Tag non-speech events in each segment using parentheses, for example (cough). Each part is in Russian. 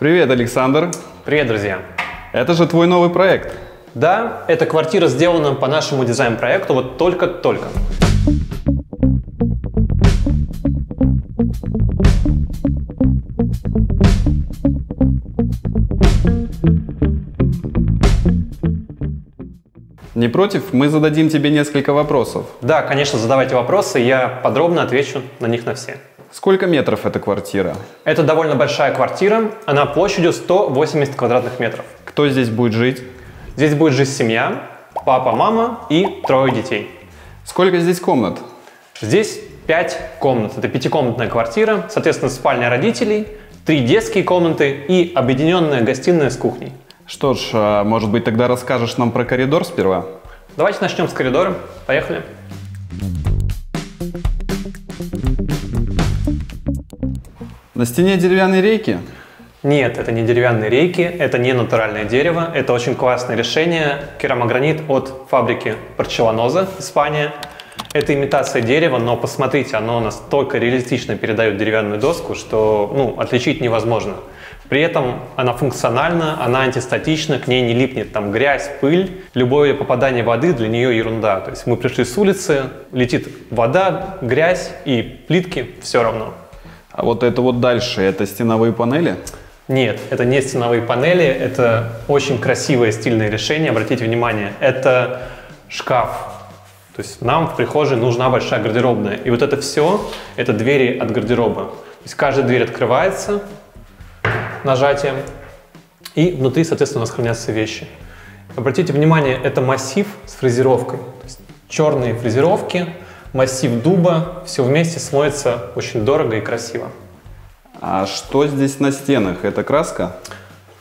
Привет, Александр. Привет, друзья. Это же твой новый проект. Да, эта квартира сделана по нашему дизайн-проекту вот только-только. Не против? Мы зададим тебе несколько вопросов. Да, конечно, задавайте вопросы, я подробно отвечу на них на все. Сколько метров эта квартира? Это довольно большая квартира, она площадью 180 квадратных метров. Кто здесь будет жить? Здесь будет жить семья, папа, мама и трое детей. Сколько здесь комнат? Здесь 5 комнат. Это пятикомнатная квартира, соответственно, спальня родителей, три детские комнаты и объединенная гостиная с кухней. Что ж, а, может быть, тогда расскажешь нам про коридор сперва? Давайте начнем с коридора. Поехали. На стене деревянные рейки? Нет, это не деревянные рейки, это не натуральное дерево, это очень классное решение. Керамогранит от фабрики Порчеланоза, Испания. Это имитация дерева, но посмотрите, оно настолько реалистично передает деревянную доску, что ну, отличить невозможно. При этом она функциональна, она антистатична, к ней не липнет там грязь, пыль. Любое попадание воды для нее ерунда. То есть мы пришли с улицы, летит вода, грязь и плитки, все равно. А вот это вот дальше, это стеновые панели? Нет, это не стеновые панели, это очень красивое стильное решение, обратите внимание. Это шкаф. То есть нам в прихожей нужна большая гардеробная. И вот это все, это двери от гардероба. То есть каждая дверь открывается нажатием, и внутри, соответственно, у нас хранятся вещи. Обратите внимание, это массив с фрезеровкой. То есть черные фрезеровки, массив дуба, все вместе смотрится очень дорого и красиво. А что здесь на стенах? Это краска?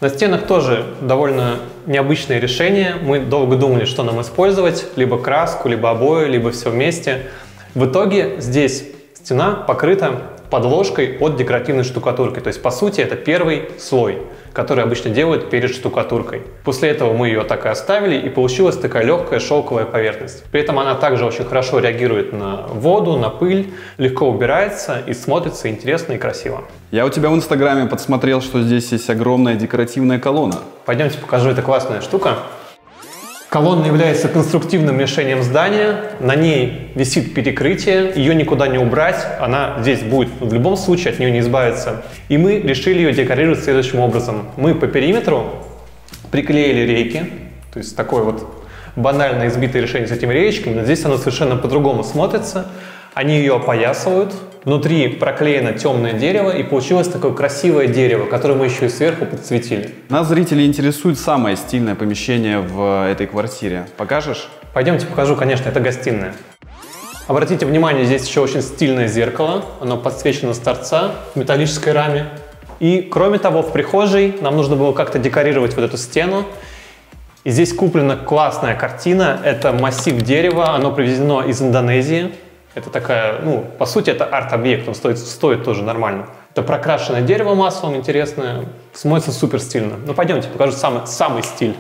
На стенах тоже довольно необычное решение. Мы долго думали, что нам использовать. Либо краску, либо обои, либо все вместе. В итоге здесь стена покрыта подложкой от декоративной штукатурки. То есть, по сути, это первый слой, который обычно делают перед штукатуркой. После этого мы ее так и оставили, и получилась такая легкая шелковая поверхность. При этом она также очень хорошо реагирует на воду, на пыль, легко убирается и смотрится интересно и красиво. Я у тебя в инстаграме подсмотрел, что здесь есть огромная декоративная колонна. Пойдемте покажу, это классная штука. Колонна является конструктивным решением здания, на ней висит перекрытие, ее никуда не убрать, она здесь будет в любом случае, от нее не избавиться. И мы решили ее декорировать следующим образом. Мы по периметру приклеили рейки, то есть такое вот банально избитое решение с этими реечками, но здесь оно совершенно по-другому смотрится. Они ее опоясывают, внутри проклеено темное дерево, и получилось такое красивое дерево, которое мы еще и сверху подсветили. Нас зрители интересует самое стильное помещение в этой квартире. Покажешь? Пойдемте покажу, конечно, это гостиная. Обратите внимание, здесь еще очень стильное зеркало, оно подсвечено с торца в металлической раме. И кроме того, в прихожей нам нужно было как-то декорировать вот эту стену. И здесь куплена классная картина, это массив дерева, оно привезено из Индонезии. Это такая, ну, по сути, это арт-объект, он стоит, стоит тоже нормально. Это прокрашенное дерево маслом интересное, смотрится супер стильно. Ну, пойдемте, покажу самый, самый стиль.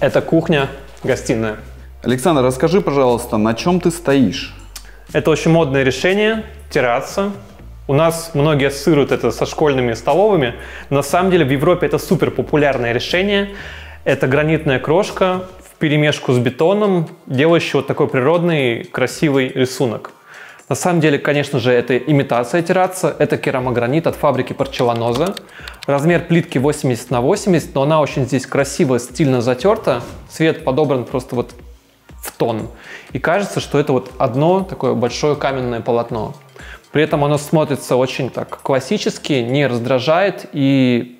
Это кухня, гостиная. Александр, расскажи, пожалуйста, на чем ты стоишь? Это очень модное решение, терраса. У нас многие ассоциируют это со школьными столовыми. На самом деле в Европе это супер популярное решение. Это гранитная крошка, перемешку с бетоном, делающий вот такой природный красивый рисунок. На самом деле, конечно же, это имитация терраса, это керамогранит от фабрики Порчеланоза. Размер плитки 80 на 80, но она очень здесь красиво, стильно затерта. Цвет подобран просто вот в тон. И кажется, что это вот одно такое большое каменное полотно. При этом оно смотрится очень так классически, не раздражает и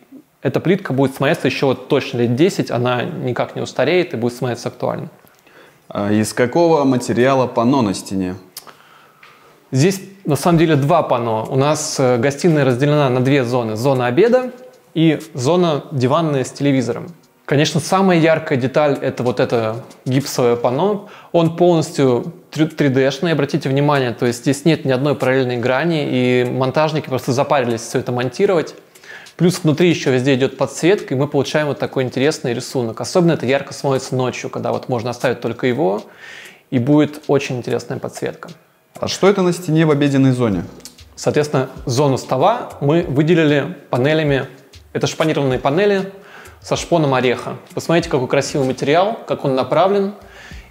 эта плитка будет смотреться еще вот точно лет 10, она никак не устареет и будет смотреться актуально. А из какого материала панно на стене? Здесь на самом деле два панно. У нас э, гостиная разделена на две зоны. Зона обеда и зона диванная с телевизором. Конечно, самая яркая деталь – это вот это гипсовое панно. Он полностью 3D-шный, обратите внимание, то есть здесь нет ни одной параллельной грани, и монтажники просто запарились все это монтировать. Плюс внутри еще везде идет подсветка, и мы получаем вот такой интересный рисунок. Особенно это ярко смотрится ночью, когда вот можно оставить только его, и будет очень интересная подсветка. А что это на стене в обеденной зоне? Соответственно, зону стола мы выделили панелями Это шпанированные панели со шпоном ореха. Посмотрите, какой красивый материал, как он направлен.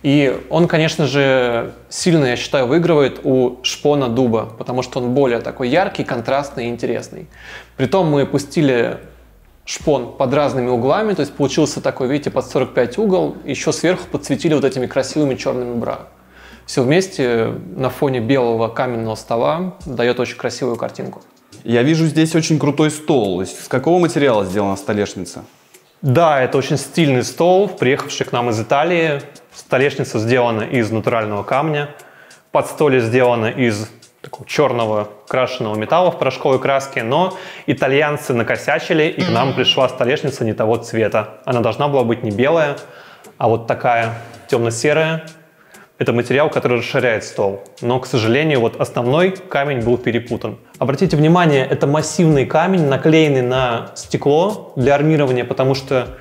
И он, конечно же, сильно, я считаю, выигрывает у шпона дуба, потому что он более такой яркий, контрастный и интересный. Притом мы пустили шпон под разными углами, то есть получился такой, видите, под 45 угол, еще сверху подсветили вот этими красивыми черными бра. Все вместе на фоне белого каменного стола дает очень красивую картинку. Я вижу здесь очень крутой стол. С какого материала сделана столешница? Да, это очень стильный стол, приехавший к нам из Италии. Столешница сделана из натурального камня. Подстолье сделано из такого черного крашеного металла в порошковой краске, но итальянцы накосячили, и к нам пришла столешница не того цвета. Она должна была быть не белая, а вот такая темно-серая. Это материал, который расширяет стол. Но, к сожалению, вот основной камень был перепутан. Обратите внимание, это массивный камень, наклеенный на стекло для армирования, потому что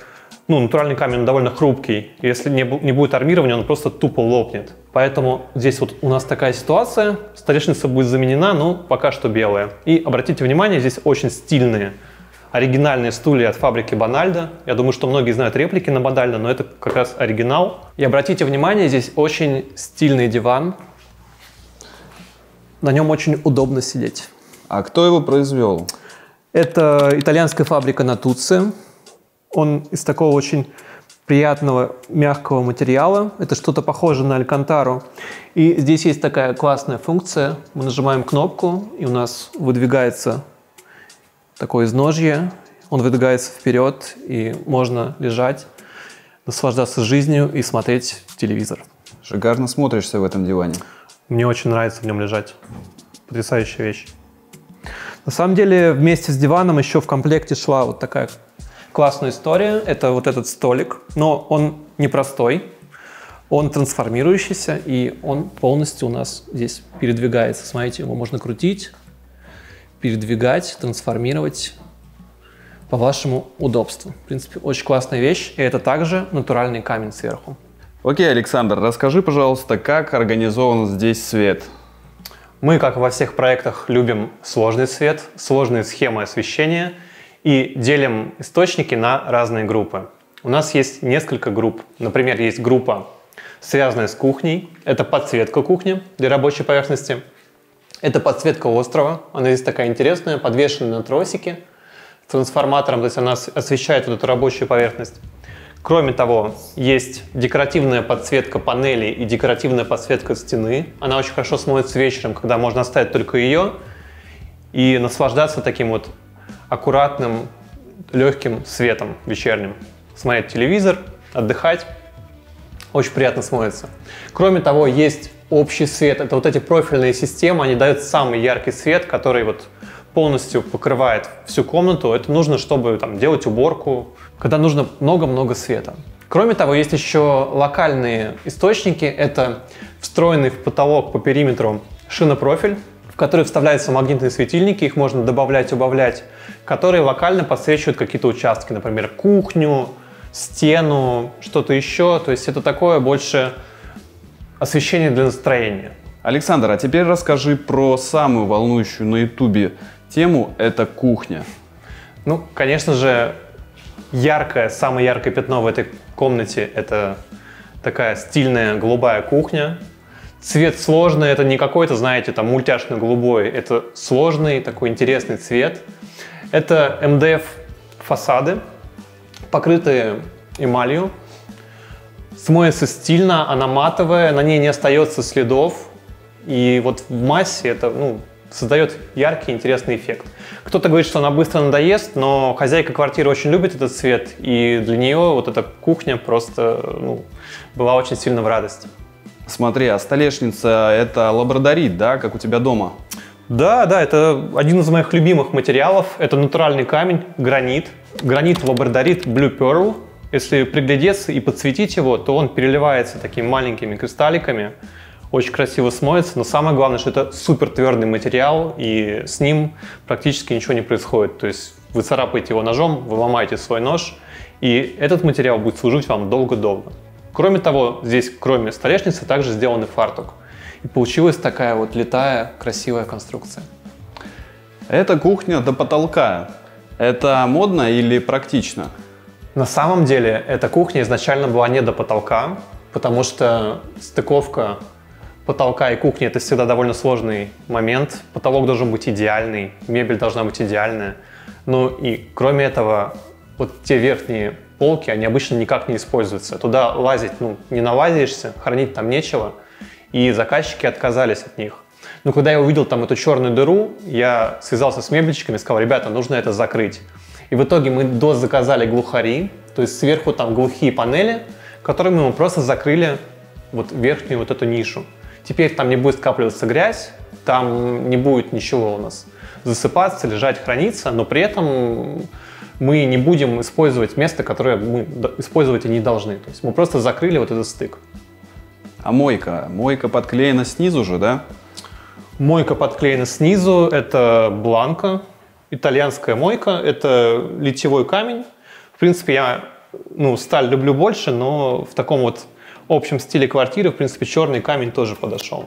ну, натуральный камень довольно хрупкий. Если не, не будет армирования, он просто тупо лопнет. Поэтому здесь вот у нас такая ситуация. Столешница будет заменена, но пока что белая. И обратите внимание, здесь очень стильные оригинальные стулья от фабрики Банальда. Я думаю, что многие знают реплики на Банальда, но это как раз оригинал. И обратите внимание, здесь очень стильный диван. На нем очень удобно сидеть. А кто его произвел? Это итальянская фабрика Натуци. Он из такого очень приятного мягкого материала. Это что-то похожее на алькантару. И здесь есть такая классная функция. Мы нажимаем кнопку, и у нас выдвигается такое изножье. Он выдвигается вперед, и можно лежать, наслаждаться жизнью и смотреть телевизор. Шикарно смотришься в этом диване. Мне очень нравится в нем лежать. Потрясающая вещь. На самом деле, вместе с диваном еще в комплекте шла вот такая классная история. Это вот этот столик, но он непростой, он трансформирующийся, и он полностью у нас здесь передвигается. Смотрите, его можно крутить, передвигать, трансформировать по вашему удобству. В принципе, очень классная вещь, и это также натуральный камень сверху. Окей, Александр, расскажи, пожалуйста, как организован здесь свет? Мы, как во всех проектах, любим сложный свет, сложные схемы освещения и делим источники на разные группы. У нас есть несколько групп. Например, есть группа, связанная с кухней. Это подсветка кухни для рабочей поверхности. Это подсветка острова. Она здесь такая интересная, подвешенная на тросике с трансформатором, то есть она освещает вот эту рабочую поверхность. Кроме того, есть декоративная подсветка панелей и декоративная подсветка стены. Она очень хорошо смотрится вечером, когда можно оставить только ее и наслаждаться таким вот аккуратным, легким светом вечерним. Смотреть телевизор, отдыхать. Очень приятно смотрится. Кроме того, есть общий свет. Это вот эти профильные системы, они дают самый яркий свет, который вот полностью покрывает всю комнату. Это нужно, чтобы там, делать уборку, когда нужно много-много света. Кроме того, есть еще локальные источники. Это встроенный в потолок по периметру шинопрофиль, в который вставляются магнитные светильники, их можно добавлять, убавлять, которые локально подсвечивают какие-то участки, например, кухню, стену, что-то еще. То есть это такое больше освещение для настроения. Александр, а теперь расскажи про самую волнующую на ютубе тему – это кухня. Ну, конечно же, яркое, самое яркое пятно в этой комнате – это такая стильная голубая кухня. Цвет сложный, это не какой-то, знаете, там мультяшно-голубой, это сложный, такой интересный цвет. Это МДФ фасады, покрытые эмалью. Смоется стильно, она матовая, на ней не остается следов. И вот в массе это ну, создает яркий, интересный эффект. Кто-то говорит, что она быстро надоест, но хозяйка квартиры очень любит этот цвет, и для нее вот эта кухня просто ну, была очень сильно в радость. Смотри, а столешница – это лабрадорит, да, как у тебя дома? Да, да, это один из моих любимых материалов. Это натуральный камень, гранит. Гранит лабрадорит Blue Pearl. Если приглядеться и подсветить его, то он переливается такими маленькими кристалликами очень красиво смоется, но самое главное, что это супер твердый материал, и с ним практически ничего не происходит. То есть вы царапаете его ножом, вы ломаете свой нож, и этот материал будет служить вам долго-долго. Кроме того, здесь, кроме столешницы, также сделан и фартук. И получилась такая вот летая, красивая конструкция. Эта кухня до потолка. Это модно или практично? На самом деле эта кухня изначально была не до потолка, потому что стыковка потолка и кухни это всегда довольно сложный момент. Потолок должен быть идеальный, мебель должна быть идеальная. Ну и кроме этого, вот те верхние полки, они обычно никак не используются. Туда лазить, ну, не налазишься, хранить там нечего. И заказчики отказались от них. Но когда я увидел там эту черную дыру, я связался с мебельщиками и сказал, ребята, нужно это закрыть. И в итоге мы дозаказали глухари, то есть сверху там глухие панели, которыми мы просто закрыли вот верхнюю вот эту нишу. Теперь там не будет скапливаться грязь, там не будет ничего у нас засыпаться, лежать, храниться, но при этом мы не будем использовать место, которое мы использовать и не должны. То есть мы просто закрыли вот этот стык. А мойка? Мойка подклеена снизу же, да? Мойка подклеена снизу, это бланка, итальянская мойка, это литьевой камень. В принципе, я ну, сталь люблю больше, но в таком вот общем стиле квартиры, в принципе, черный камень тоже подошел.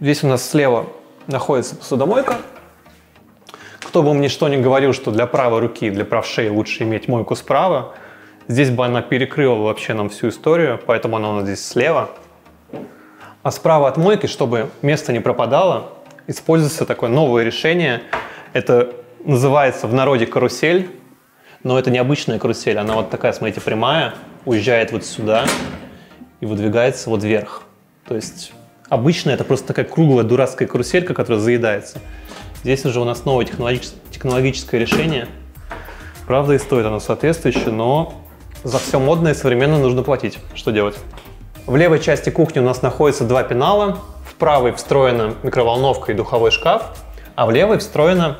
Здесь у нас слева находится посудомойка. Кто бы мне что ни говорил, что для правой руки, для правшей лучше иметь мойку справа, здесь бы она перекрыла вообще нам всю историю, поэтому она у нас здесь слева. А справа от мойки, чтобы место не пропадало, используется такое новое решение. Это называется в народе карусель, но это не обычная карусель, она вот такая, смотрите, прямая, уезжает вот сюда и выдвигается вот вверх. То есть обычно это просто такая круглая дурацкая каруселька, которая заедается. Здесь уже у нас новое технологическое решение. Правда, и стоит оно соответствующе, но за все модное и современное нужно платить. Что делать? В левой части кухни у нас находится два пенала. В правой встроена микроволновка и духовой шкаф, а в левой встроена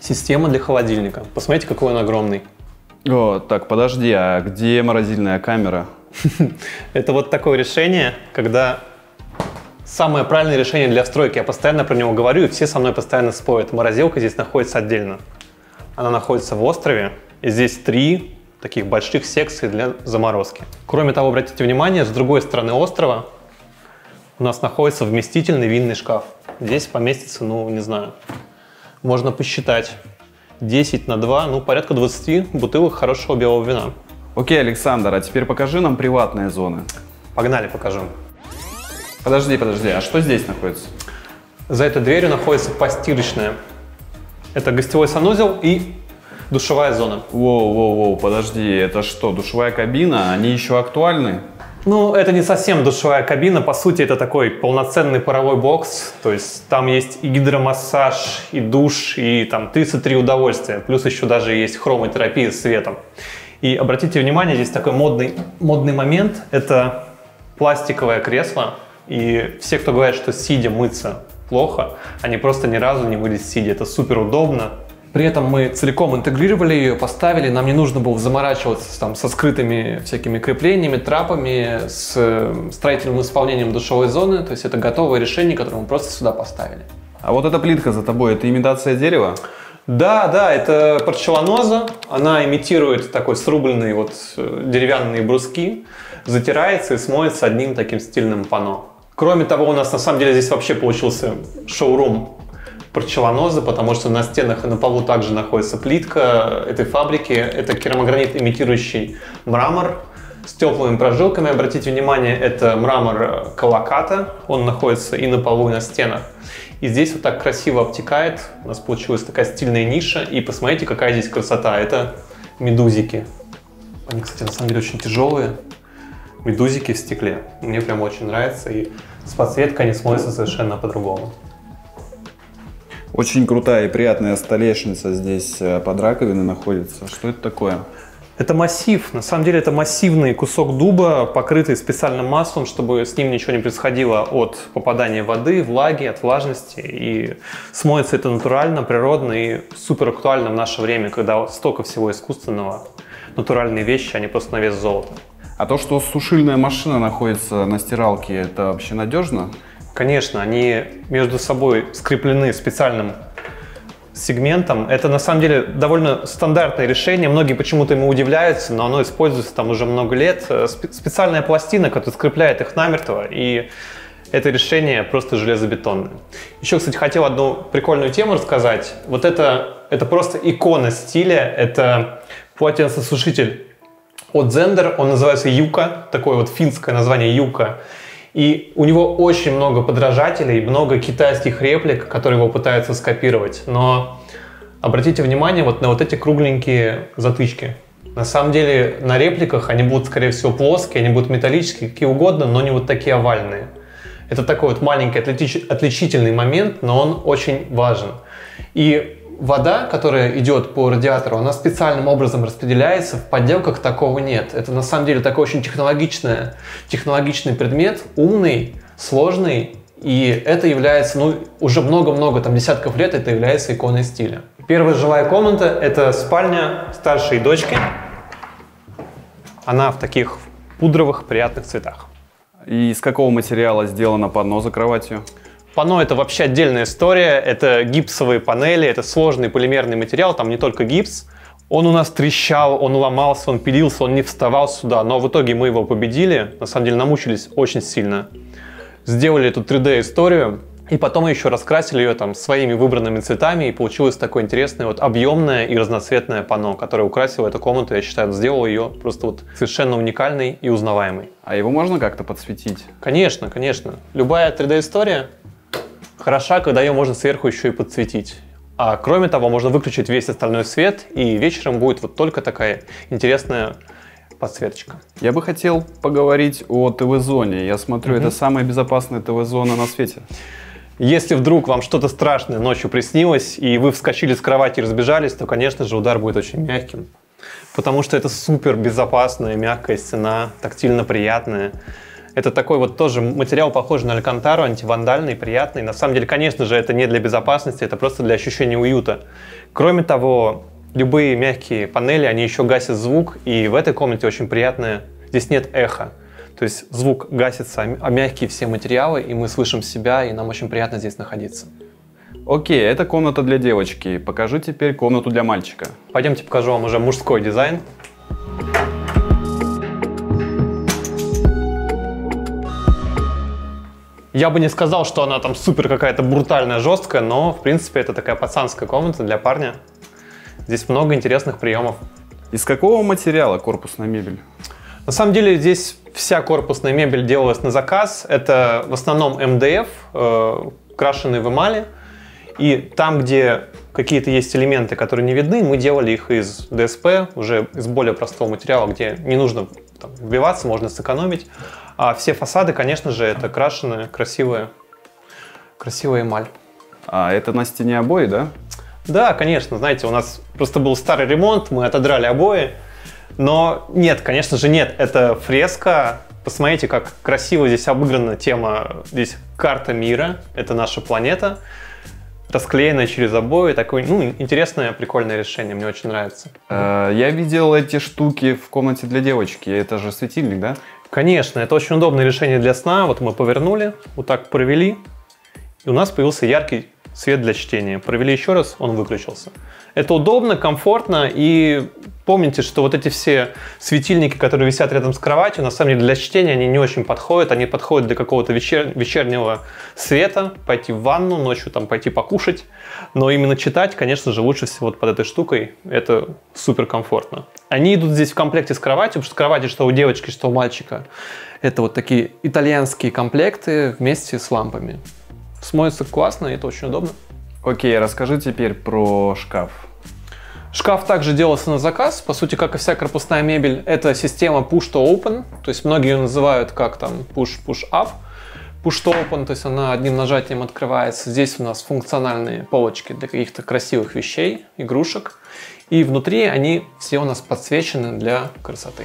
система для холодильника. Посмотрите, какой он огромный. О, так, подожди, а где морозильная камера? (laughs) Это вот такое решение, когда Самое правильное решение для встройки, я постоянно про него говорю, и все со мной постоянно спорят. Морозилка здесь находится отдельно. Она находится в острове, и здесь три таких больших секции для заморозки. Кроме того, обратите внимание, с другой стороны острова у нас находится вместительный винный шкаф. Здесь поместится, ну, не знаю, можно посчитать, 10 на 2, ну, порядка 20 бутылок хорошего белого вина. Окей, Александр, а теперь покажи нам приватные зоны. Погнали, покажу. Подожди, подожди, а что здесь находится? За этой дверью находится постирочная. Это гостевой санузел и душевая зона. Воу, воу, воу, подожди, это что, душевая кабина? Они еще актуальны? Ну, это не совсем душевая кабина, по сути, это такой полноценный паровой бокс, то есть там есть и гидромассаж, и душ, и там 33 удовольствия, плюс еще даже есть хромотерапия с светом. И обратите внимание, здесь такой модный, модный момент, это пластиковое кресло, и все, кто говорят, что сидя мыться плохо, они просто ни разу не мылись сидя. Это супер удобно. При этом мы целиком интегрировали ее, поставили, нам не нужно было заморачиваться там, со скрытыми всякими креплениями, трапами, с э, строительным исполнением душевой зоны. То есть это готовое решение, которое мы просто сюда поставили. А вот эта плитка за тобой, это имитация дерева? Да, да, это порчеланоза. Она имитирует такой срубленные вот э, деревянные бруски, затирается и смоется одним таким стильным панно. Кроме того, у нас на самом деле здесь вообще получился шоурум порчеланозы, потому что на стенах и на полу также находится плитка этой фабрики. Это керамогранит, имитирующий мрамор с теплыми прожилками. Обратите внимание, это мрамор Калаката. Он находится и на полу, и на стенах. И здесь вот так красиво обтекает. У нас получилась такая стильная ниша. И посмотрите, какая здесь красота. Это медузики. Они, кстати, на самом деле очень тяжелые медузики в стекле. Мне прям очень нравится, и с подсветкой они смотрятся совершенно по-другому. Очень крутая и приятная столешница здесь э, под раковиной находится. Что это такое? Это массив. На самом деле это массивный кусок дуба, покрытый специальным маслом, чтобы с ним ничего не происходило от попадания воды, влаги, от влажности. И смоется это натурально, природно и супер актуально в наше время, когда столько всего искусственного. Натуральные вещи, они просто на вес золота. А то, что сушильная машина находится на стиралке, это вообще надежно? Конечно, они между собой скреплены специальным сегментом. Это на самом деле довольно стандартное решение. Многие почему-то ему удивляются, но оно используется там уже много лет. Э, специальная пластина, которая скрепляет их намертво, и это решение просто железобетонное. Еще, кстати, хотел одну прикольную тему рассказать. Вот это это просто икона стиля. Это полотенцесушитель от Zender, он называется Юка, такое вот финское название Юка. И у него очень много подражателей, много китайских реплик, которые его пытаются скопировать. Но обратите внимание вот на вот эти кругленькие затычки. На самом деле на репликах они будут, скорее всего, плоские, они будут металлические, какие угодно, но не вот такие овальные. Это такой вот маленький отличительный момент, но он очень важен. И вода, которая идет по радиатору, она специальным образом распределяется, в подделках такого нет. Это на самом деле такой очень технологичный, технологичный предмет, умный, сложный, и это является, ну, уже много-много, там, десятков лет это является иконой стиля. Первая жилая комната – это спальня старшей дочки. Она в таких пудровых приятных цветах. И из какого материала сделано панно за кроватью? Пано это вообще отдельная история. Это гипсовые панели, это сложный полимерный материал, там не только гипс. Он у нас трещал, он ломался, он пилился, он не вставал сюда. Но в итоге мы его победили. На самом деле намучились очень сильно. Сделали эту 3D-историю. И потом еще раскрасили ее там своими выбранными цветами, и получилось такое интересное, вот объемное и разноцветное панно, которое украсило эту комнату, я считаю, сделало ее просто вот совершенно уникальной и узнаваемой. А его можно как-то подсветить? Конечно, конечно. Любая 3D-история хороша, когда ее можно сверху еще и подсветить. А кроме того, можно выключить весь остальной свет, и вечером будет вот только такая интересная подсветочка. Я бы хотел поговорить о ТВ-зоне. Я смотрю, угу. это самая безопасная ТВ-зона на свете. Если вдруг вам что-то страшное ночью приснилось, и вы вскочили с кровати и разбежались, то, конечно же, удар будет очень мягким. Потому что это супер безопасная, мягкая стена, тактильно приятная. Это такой вот тоже материал, похожий на алькантару, антивандальный, приятный. На самом деле, конечно же, это не для безопасности, это просто для ощущения уюта. Кроме того, любые мягкие панели, они еще гасят звук, и в этой комнате очень приятное, здесь нет эха. То есть звук гасится, а мягкие все материалы, и мы слышим себя, и нам очень приятно здесь находиться. Окей, это комната для девочки. Покажи теперь комнату для мальчика. Пойдемте покажу вам уже мужской дизайн. Я бы не сказал, что она там супер какая-то брутальная, жесткая, но в принципе это такая пацанская комната для парня. Здесь много интересных приемов. Из какого материала корпусная мебель? На самом деле здесь вся корпусная мебель делалась на заказ. Это в основном МДФ, э, крашеный в эмали. И там, где какие-то есть элементы, которые не видны, мы делали их из ДСП, уже из более простого материала, где не нужно там, вбиваться, можно сэкономить. А все фасады, конечно же, это крашеная, красивая, красивая эмаль. А это на стене обои, да? Да, конечно. Знаете, у нас просто был старый ремонт, мы отодрали обои, но нет, конечно же нет, это фреска. Посмотрите, как красиво здесь обыграна тема. Здесь карта мира, это наша планета. Расклеенная через обои. Такое, ну, интересное, прикольное решение, мне очень нравится. Э, я видел эти штуки в комнате для девочки. Это же светильник, да? Конечно, это очень удобное решение для сна. Вот мы повернули, вот так провели, и у нас появился яркий свет для чтения. Провели еще раз, он выключился. Это удобно, комфортно и помните, что вот эти все светильники, которые висят рядом с кроватью, на самом деле для чтения они не очень подходят. Они подходят для какого-то вечер... вечернего света, пойти в ванну, ночью там пойти покушать. Но именно читать, конечно же, лучше всего вот под этой штукой. Это супер комфортно. Они идут здесь в комплекте с кроватью, потому что кровати, что у девочки, что у мальчика, это вот такие итальянские комплекты вместе с лампами. Смотрится классно, это очень удобно. Окей, расскажи теперь про шкаф. Шкаф также делался на заказ, по сути, как и вся корпусная мебель. Это система push to open, то есть многие ее называют как там push push up. Push to open, то есть она одним нажатием открывается. Здесь у нас функциональные полочки для каких-то красивых вещей, игрушек. И внутри они все у нас подсвечены для красоты.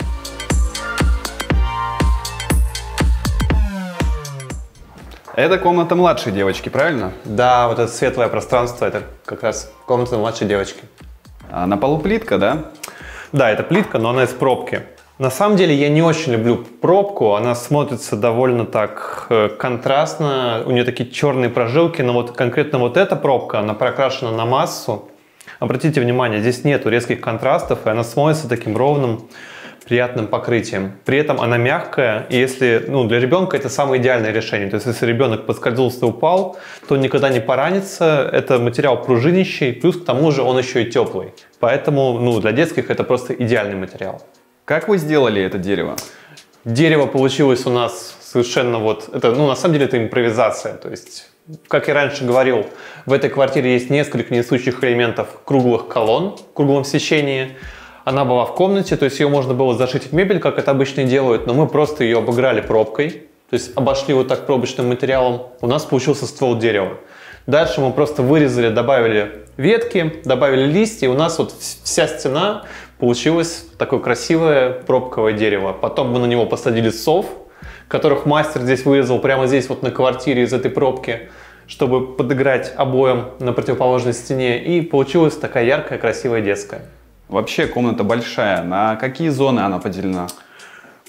Это комната младшей девочки, правильно? Да, вот это светлое пространство, это как раз комната младшей девочки. А на полу плитка, да? Да, это плитка, но она из пробки. На самом деле я не очень люблю пробку, она смотрится довольно так э, контрастно, у нее такие черные прожилки, но вот конкретно вот эта пробка, она прокрашена на массу. Обратите внимание, здесь нету резких контрастов, и она смотрится таким ровным, приятным покрытием. При этом она мягкая, и если, ну, для ребенка это самое идеальное решение. То есть, если ребенок подскользнулся и упал, то он никогда не поранится. Это материал пружинищий, плюс к тому же он еще и теплый. Поэтому, ну, для детских это просто идеальный материал. Как вы сделали это дерево? Дерево получилось у нас совершенно вот, это, ну, на самом деле это импровизация, то есть как я раньше говорил, в этой квартире есть несколько несущих элементов круглых колонн в круглом сечении. Она была в комнате, то есть ее можно было зашить в мебель, как это обычно делают, но мы просто ее обыграли пробкой, то есть обошли вот так пробочным материалом. У нас получился ствол дерева. Дальше мы просто вырезали, добавили ветки, добавили листья, и у нас вот вся стена получилась такое красивое пробковое дерево. Потом мы на него посадили сов, которых мастер здесь вырезал прямо здесь вот на квартире из этой пробки, чтобы подыграть обоям на противоположной стене. И получилась такая яркая, красивая детская. Вообще комната большая. На какие зоны она поделена?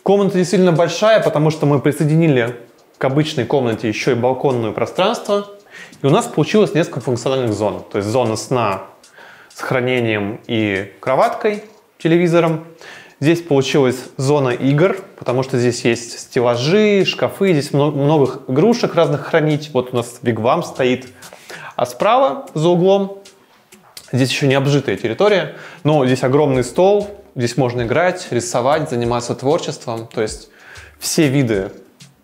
Комната действительно большая, потому что мы присоединили к обычной комнате еще и балконное пространство. И у нас получилось несколько функциональных зон. То есть зона сна с хранением и кроваткой, телевизором. Здесь получилась зона игр, потому что здесь есть стеллажи, шкафы, здесь много, много игрушек разных хранить. Вот у нас вигвам стоит. А справа, за углом, здесь еще не обжитая территория, но здесь огромный стол, здесь можно играть, рисовать, заниматься творчеством. То есть все виды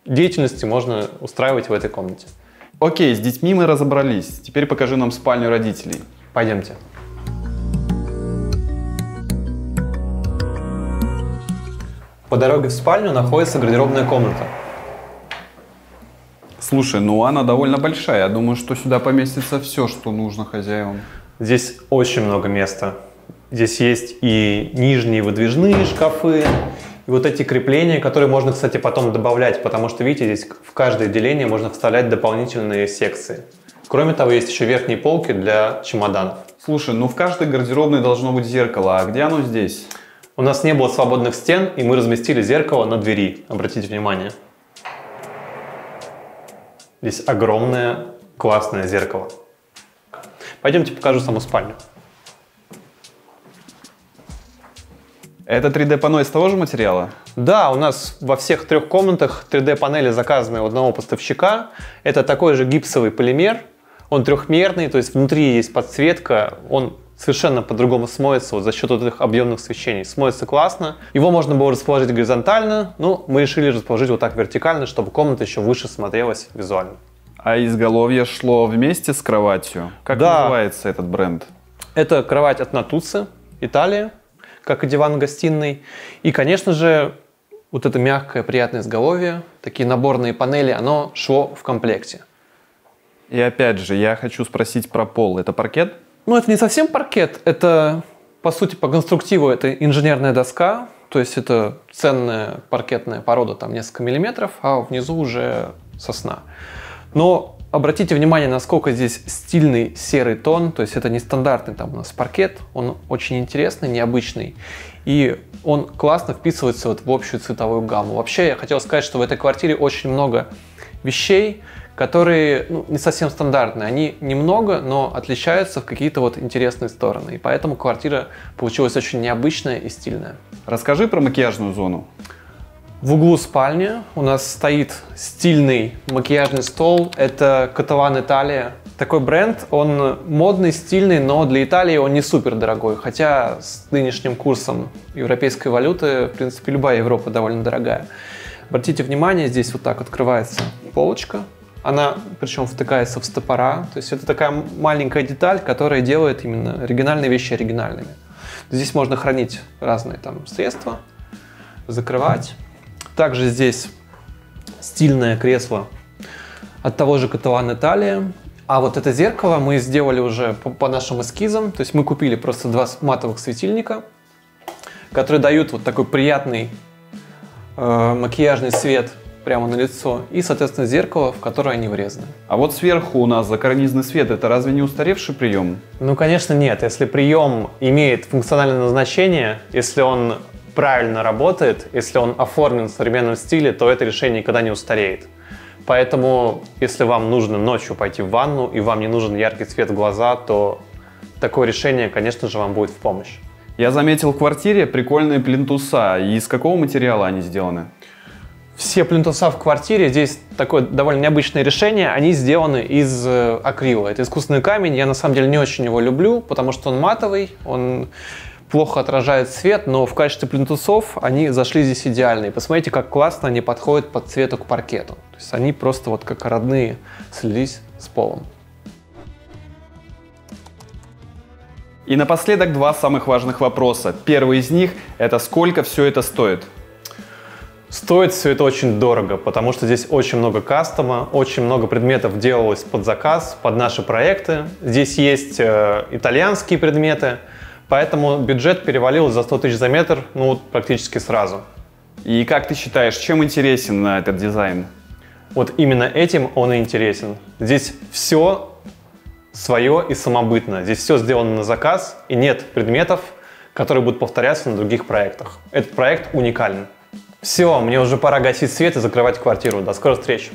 деятельности можно устраивать в этой комнате. Окей, с детьми мы разобрались. Теперь покажи нам спальню родителей. Пойдемте. По дороге в спальню находится гардеробная комната. Слушай, ну она довольно большая. Я думаю, что сюда поместится все, что нужно хозяевам. Здесь очень много места. Здесь есть и нижние выдвижные шкафы, и вот эти крепления, которые можно, кстати, потом добавлять, потому что, видите, здесь в каждое отделение можно вставлять дополнительные секции. Кроме того, есть еще верхние полки для чемоданов. Слушай, ну в каждой гардеробной должно быть зеркало, а где оно здесь? У нас не было свободных стен, и мы разместили зеркало на двери. Обратите внимание. Здесь огромное, классное зеркало. Пойдемте покажу саму спальню. Это 3D-панель из того же материала? Да, у нас во всех трех комнатах 3D-панели заказаны у одного поставщика. Это такой же гипсовый полимер. Он трехмерный, то есть внутри есть подсветка. Он совершенно по-другому смоется вот за счет вот этих объемных свечений. Смоется классно. Его можно было расположить горизонтально, но мы решили расположить вот так вертикально, чтобы комната еще выше смотрелась визуально. А изголовье шло вместе с кроватью? Как да. называется этот бренд? Это кровать от Натуцы, Италия, как и диван гостиной. И, конечно же, вот это мягкое, приятное изголовье, такие наборные панели, оно шло в комплекте. И опять же, я хочу спросить про пол. Это паркет? Ну, это не совсем паркет, это, по сути, по конструктиву это инженерная доска, то есть это ценная паркетная порода, там несколько миллиметров, а внизу уже сосна. Но обратите внимание, насколько здесь стильный серый тон, то есть это не стандартный там у нас паркет, он очень интересный, необычный, и он классно вписывается вот в общую цветовую гамму. Вообще, я хотел сказать, что в этой квартире очень много вещей, которые ну, не совсем стандартные. Они немного, но отличаются в какие-то вот интересные стороны. И поэтому квартира получилась очень необычная и стильная. Расскажи про макияжную зону. В углу спальни у нас стоит стильный макияжный стол. Это Каталан Италия. Такой бренд, он модный, стильный, но для Италии он не супер дорогой. Хотя с нынешним курсом европейской валюты, в принципе, любая Европа довольно дорогая. Обратите внимание, здесь вот так открывается полочка она причем втыкается в стопора. То есть это такая маленькая деталь, которая делает именно оригинальные вещи оригинальными. Здесь можно хранить разные там средства, закрывать. Также здесь стильное кресло от того же Каталан Италия. А вот это зеркало мы сделали уже по, по нашим эскизам. То есть мы купили просто два матовых светильника, которые дают вот такой приятный э, макияжный свет прямо на лицо, и, соответственно, зеркало, в которое они врезаны. А вот сверху у нас закарнизный свет, это разве не устаревший прием? Ну, конечно, нет. Если прием имеет функциональное назначение, если он правильно работает, если он оформлен в современном стиле, то это решение никогда не устареет. Поэтому, если вам нужно ночью пойти в ванну и вам не нужен яркий свет в глаза, то такое решение, конечно же, вам будет в помощь. Я заметил в квартире прикольные плинтуса. Из какого материала они сделаны? Все плинтуса в квартире, здесь такое довольно необычное решение, они сделаны из э, акрила. Это искусственный камень, я на самом деле не очень его люблю, потому что он матовый, он плохо отражает свет, но в качестве плинтусов они зашли здесь идеальные. Посмотрите, как классно они подходят под цвету к паркету. То есть они просто вот как родные слились с полом. И напоследок два самых важных вопроса. Первый из них – это сколько все это стоит? Стоит все это очень дорого, потому что здесь очень много кастома, очень много предметов делалось под заказ, под наши проекты. Здесь есть э, итальянские предметы, поэтому бюджет перевалил за 100 тысяч за метр ну, практически сразу. И как ты считаешь, чем интересен этот дизайн? Вот именно этим он и интересен. Здесь все свое и самобытно. Здесь все сделано на заказ, и нет предметов, которые будут повторяться на других проектах. Этот проект уникален. Все, мне уже пора гасить свет и закрывать квартиру. До скорых встреч!